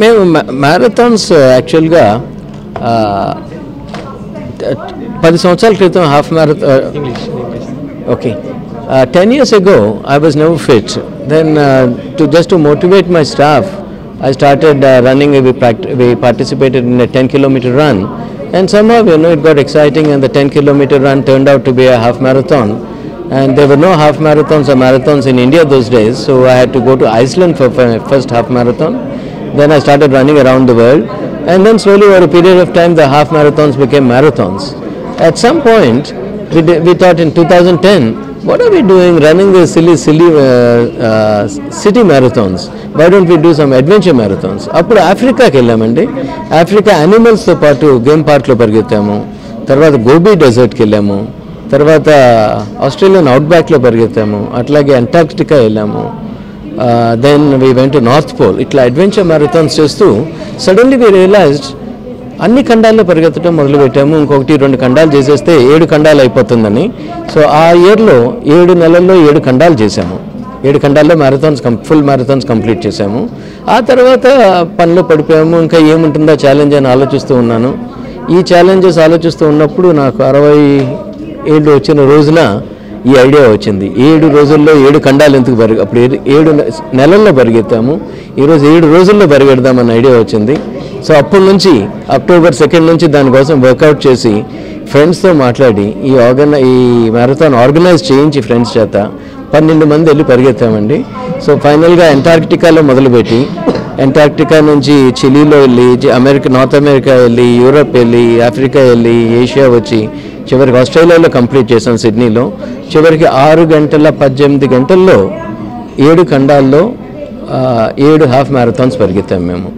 మేము మ్యారథాన్స్ యాక్చువల్గా పది సంవత్సరాల క్రితం half marathon okay ten years ago I was never fit then to just to motivate my staff I started uh, running, we, pract- we participated in a 10 kilometer run and somehow, you know, it got exciting and the 10 kilometer run turned out to be a half marathon. And there were no half marathons or marathons in India those days, so I had to go to Iceland for my first half marathon. Then I started running around the world, and then slowly over a period of time, the half marathons became marathons. At some point, we, we thought in 2010, what are we doing running silly silly, silly uh, uh, city marathons? Why don't we do some adventure marathons? అప్పుడు ఆఫ్రికాకి వెళ్ళామండి. Africa యానిమల్స్తో పాటు game పార్క్లో పరిగెత్తాము. తర్వాత గోబీ డెజర్ట్కి వెళ్ళాము. తర్వాత Australian అవుట్బ్యాక్లో పరిగెత్తాము. అట్లాగే Antarctica వెళ్ళాము. Then we went North Pole ఇట్లా అడ్వెంచర్ మ్యారథాన్స్ చేస్తూ సడన్లీ వీ రియలైజ్డ్ అన్ని ఖండాల్లో పరిగెత్తడం మొదలుపెట్టాము. ఇంకొకటి రెండు ఖండాలు చేసేస్తే ఏడు ఖండాలు అయిపోతుందని. సో ఆ ఇయర్లో ఏడు నెలల్లో ఏడు ఖండాలు చేశాము. ఏడు ఖండాల్లో మ్యారథాన్స్ కం ఫుల్ మ్యారథాన్స్ కంప్లీట్ చేశాము. ఆ తర్వాత పనిలో పడిపోయాము. ఇంకా ఏముంటుందో ఛాలెంజ్ అని ఆలోచిస్తూ ఉన్నాను. ఈ ఛాలెంజెస్ ఆలోచిస్తూ ఉన్నప్పుడు నాకు అరవై ఏళ్ళు వచ్చిన రోజున ఈ ఐడియా వచ్చింది. ఏడు రోజుల్లో ఏడు ఖండాలు ఎందుకు పరిగె అప్పుడు ఏడు ఏడు నెలల్లో పరిగెత్తాము. ఈరోజు ఏడు రోజుల్లో పరిగెడదామన్న ఐడియా వచ్చింది. సో అప్పటి నుంచి అక్టోబర్ సెకండ్ నుంచి దానికోసం వర్కౌట్ చేసి ఫ్రెండ్స్తో మాట్లాడి ఈ ఆర్గన ఈ మ్యారథాన్ ఆర్గనైజ్ చేయించి ఫ్రెండ్స్ చేత పన్నెండు మంది వెళ్ళి పరిగెత్తామండి. సో ఫైనల్గా అంటార్క్టికాలో మొదలుపెట్టి అంటార్క్టికా నుంచి చిలీలో వెళ్ళి అమెరికా నార్త్ అమెరికా వెళ్ళి యూరప్ వెళ్ళి ఆఫ్రికా వెళ్ళి ఏషియా వచ్చి చివరికి ఆస్ట్రేలియాలో కంప్లీట్ చేసాం సిడ్నీలో చివరికి ఆరు గంటల పద్దెనిమిది గంటల్లో ఏడు ఖండాల్లో ఏడు హాఫ్ మ్యారథాన్స్ పరిగెత్తాం మేము.